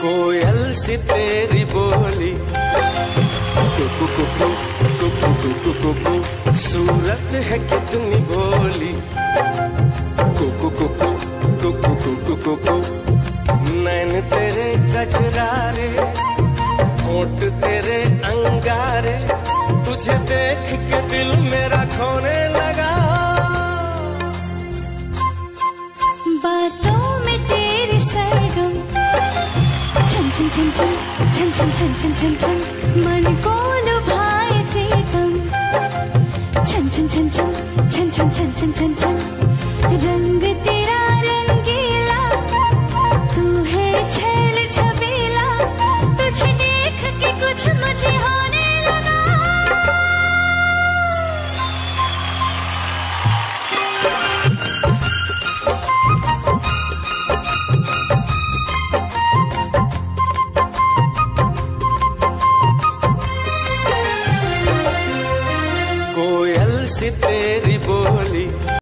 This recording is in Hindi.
सी तेरी बोली। कुकु कुकु कुकु कुकु कुकु सूरत है कितनी भोली। कुकु कुकु कुकु कुकु कुकु नैन तेरे कजरारे होठ तेरे अंगारे, तुझे देख के दिल मेरा खोने लगा। बातों छन छन छन छन छन छन छन छन छन मन को लुभाए प्रीतम छन छन छन छन छन छन छन छन छन छन तेरी बोली